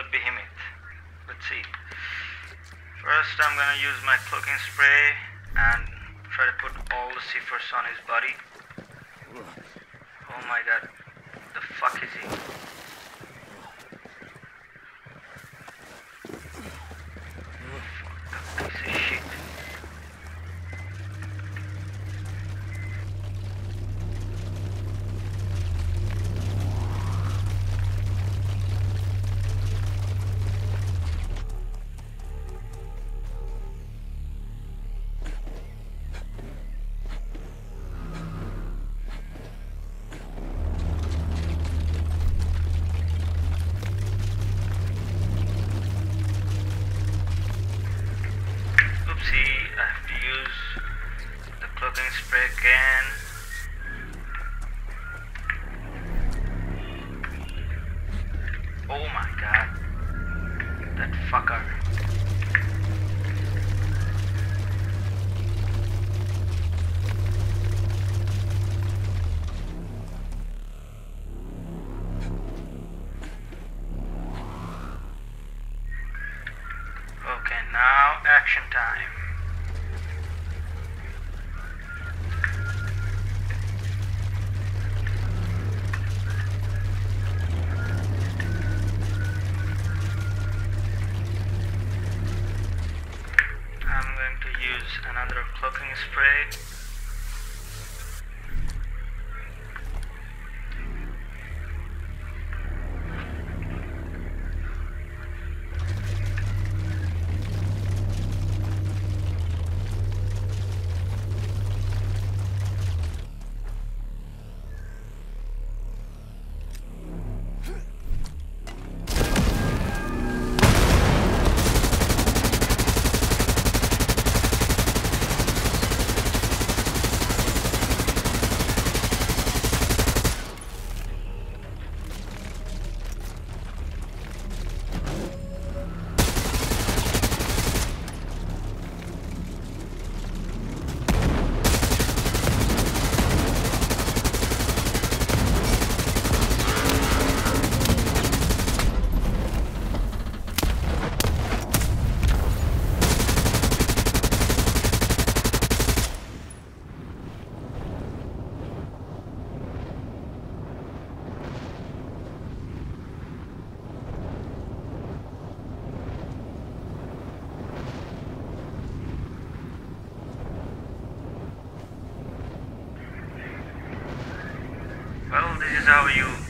a behemoth. Let's see. First, I'm gonna use my cloaking spray and try to put all the ciphers on his body. Oh my god. The fuck is he? Again. Oh my god. That fucker. Okay, now action time. I'm going use another cloaking spray. this is how you